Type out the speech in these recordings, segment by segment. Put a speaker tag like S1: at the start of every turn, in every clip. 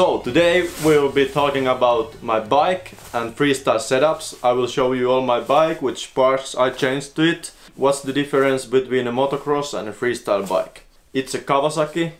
S1: So today we'll be talking about my bike and freestyle setups. I will show you all my bike, which parts I changed to it, what's the difference between a motocross and a freestyle bike. It's a Kawasaki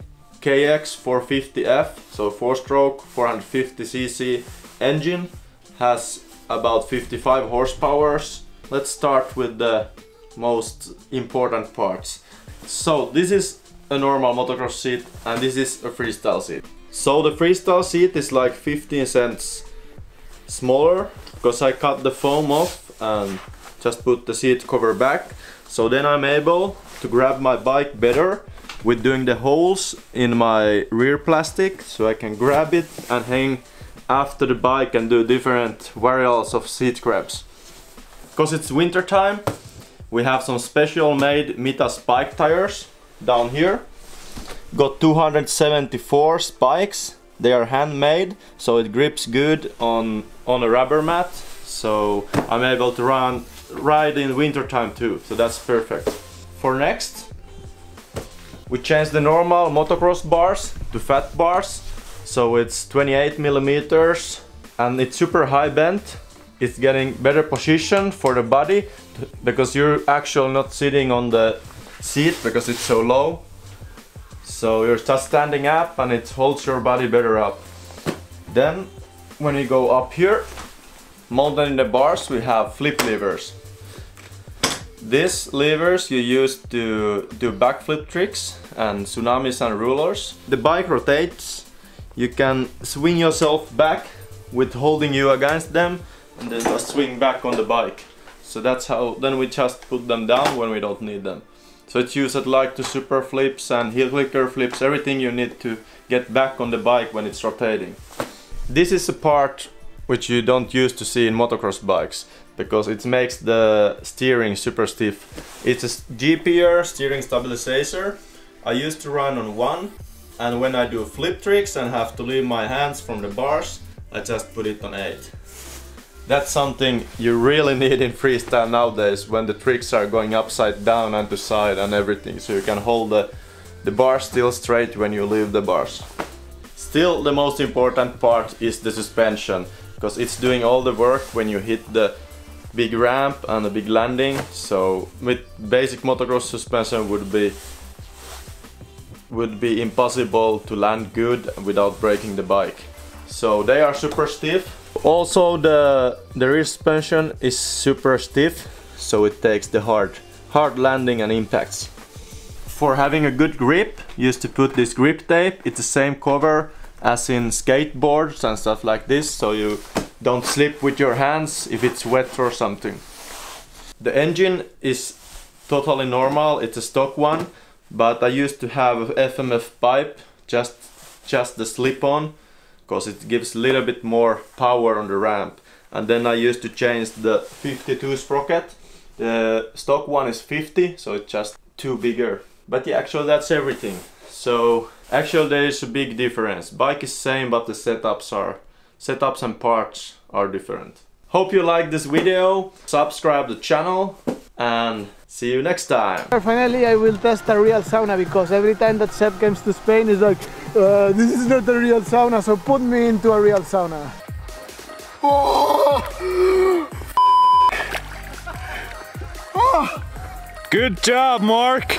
S1: KX 450F, so 4-stroke 450cc engine, has about 55 horsepower. Let's start with the most important parts. So this is a normal motocross seat and this is a freestyle seat. So the freestyle seat is like 15 cents smaller because I cut the foam off and just put the seat cover back. So then I'm able to grab my bike better with doing the holes in my rear plastic so I can grab it and hang after the bike and do different variants of seat grabs. Because it's winter time, we have some special made Mitas bike tires down here. Got 274 spikes. They are handmade, so it grips good on, on a rubber mat. So I'm able to run ride in winter time too, so that's perfect. For next, we change the normal motocross bars to fat bars. So it's 28 millimeters and it's super high bent. It's getting better position for the body because you're actually not sitting on the seat because it's so low. So you're just standing up and it holds your body better up. Then when you go up here, mounted in the bars, we have flip levers. These levers you use to do backflip tricks and tsunamis and rollers. The bike rotates. You can swing yourself back with holding you against them and then just swing back on the bike. So that's how, then we just put them down when we don't need them. So it's used like to super flips and heel clicker flips, everything you need to get back on the bike when it's rotating. This is a part which you don't used to see in motocross bikes because it makes the steering super stiff. It's a GPR steering stabilizer. I used to run on one and when I do flip tricks and have to leave my hands from the bars, I just put it on 8. That's something you really need in freestyle nowadays when the tricks are going upside down and to side and everything. So you can hold the, the bar still straight when you leave the bars. Still the most important part is the suspension because it's doing all the work when you hit the big ramp and a big landing. So with basic motocross suspension would be would be impossible to land good without breaking the bike so they are super stiff. Also the the rear suspension is super stiff so it takes the hard hard landing and impacts. For having a good grip used to put this grip tape. It's the same cover as in skateboards and stuff like this so you don't slip with your hands if it's wet or something. The engine is totally normal, it's a stock one, but I used to have a FMF pipe, just, just the slip-on, because it gives a little bit more power on the ramp. And then I used to change the 52 sprocket. The stock one is 50, so it's just too bigger. But yeah, actually that's everything. So actually there is a big difference. Bike is same, but the setups are setups and parts are different. Hope you like this video, subscribe the channel and see you next time.
S2: Finally I will test a real sauna because every time that Seb comes to Spain is like uh, this is not a real sauna so put me into a real sauna.
S3: Good job, Mark!